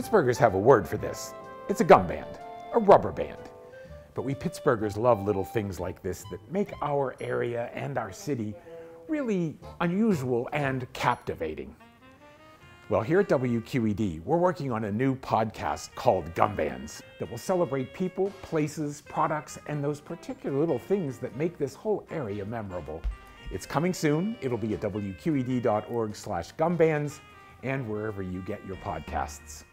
Pittsburghers have a word for this. It's a gum band, a rubber band. But we Pittsburghers love little things like this that make our area and our city really unusual and captivating. Well, here at WQED, we're working on a new podcast called Gumbands that will celebrate people, places, products, and those particular little things that make this whole area memorable. It's coming soon. It'll be at wqed.org slash gumbands and wherever you get your podcasts.